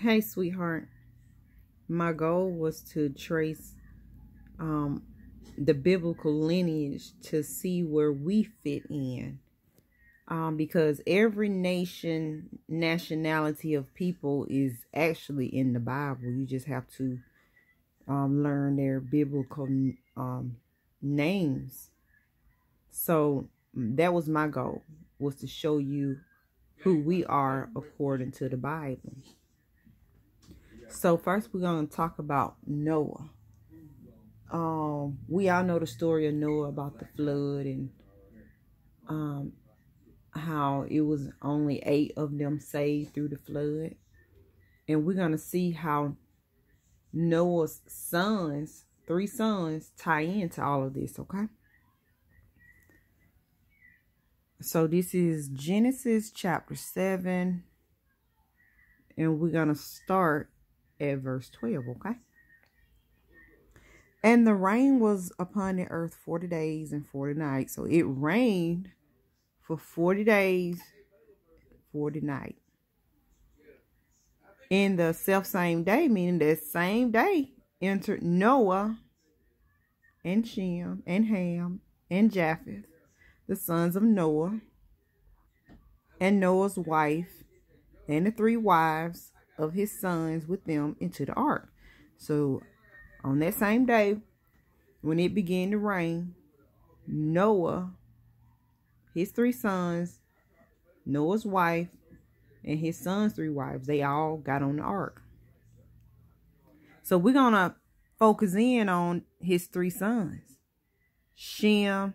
Hey, sweetheart. My goal was to trace um, the biblical lineage to see where we fit in. Um, because every nation, nationality of people is actually in the Bible. You just have to um, learn their biblical um, names. So that was my goal, was to show you who we are according to the Bible. So first we're going to talk about Noah. Um, we all know the story of Noah about the flood and um, how it was only eight of them saved through the flood. And we're going to see how Noah's sons, three sons, tie into all of this, okay? So this is Genesis chapter 7. And we're going to start at verse 12, okay? And the rain was upon the earth 40 days and 40 nights. So it rained for 40 days, 40 nights. In the self same day, meaning that same day, entered Noah and Shem and Ham and Japheth, the sons of Noah, and Noah's wife, and the three wives of his sons with them into the ark. So on that same day, when it began to rain, Noah, his three sons, Noah's wife, and his son's three wives, they all got on the ark. So we're going to focus in on his three sons, Shem,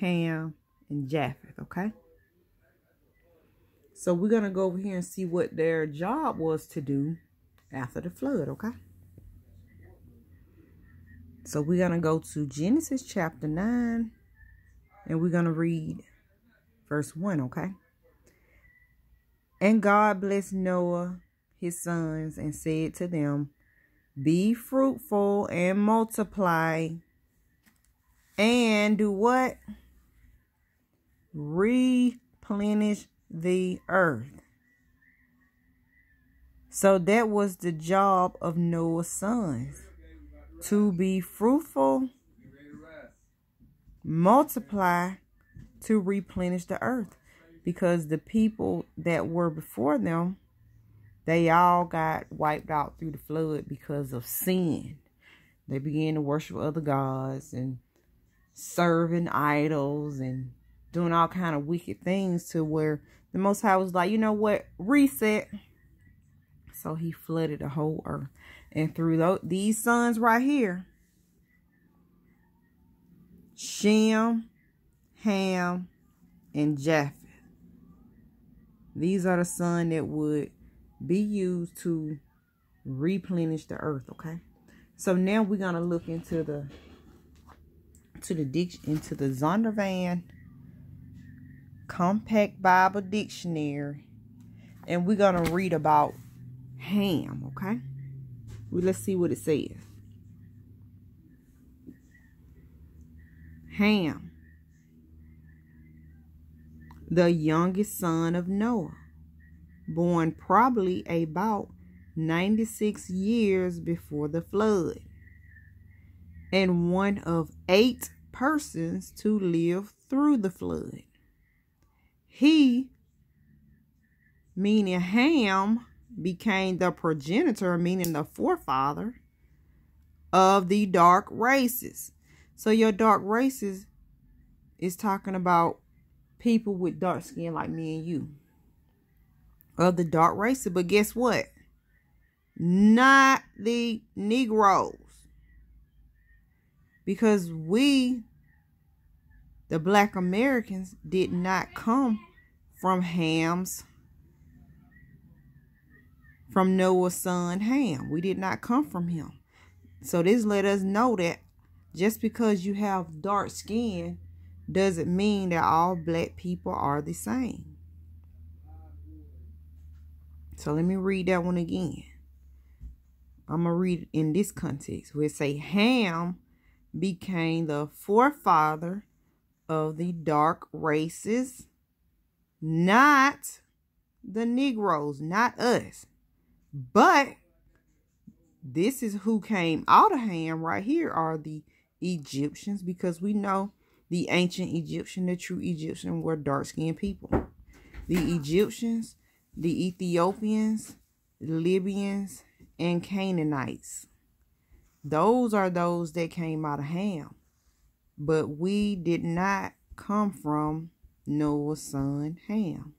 Ham, and Japheth, okay? So we're going to go over here and see what their job was to do after the flood, okay? So we're going to go to Genesis chapter 9 and we're going to read verse 1, okay? And God blessed Noah, his sons, and said to them, Be fruitful and multiply and do what? Replenish the earth. So that was the job of Noah's sons to be fruitful, multiply, to replenish the earth. Because the people that were before them, they all got wiped out through the flood because of sin. They began to worship other gods and serving idols and doing all kind of wicked things to where the Most High was like, you know what? Reset. So he flooded the whole earth. And through these sons right here, Shem, Ham, and Japheth. These are the sons that would be used to replenish the earth, okay? So now we're going to look into the to the ditch into the Zondervan Compact Bible Dictionary. And we're going to read about Ham, okay? Well, let's see what it says. Ham, the youngest son of Noah, born probably about 96 years before the flood, and one of eight persons to live through the flood. He, meaning Ham, became the progenitor, meaning the forefather of the dark races. So your dark races is talking about people with dark skin like me and you. Of the dark races. But guess what? Not the Negroes. Because we, the black Americans, did not come from Ham's from Noah's son Ham. We did not come from him. So this let us know that just because you have dark skin doesn't mean that all black people are the same. So let me read that one again. I'm going to read it in this context it say Ham became the forefather of the dark races, not the Negroes, not us. But this is who came out of Ham right here are the Egyptians because we know the ancient Egyptian, the true Egyptian were dark skinned people. The Egyptians, the Ethiopians, Libyans, and Canaanites. Those are those that came out of Ham. But we did not come from Noah's son Ham.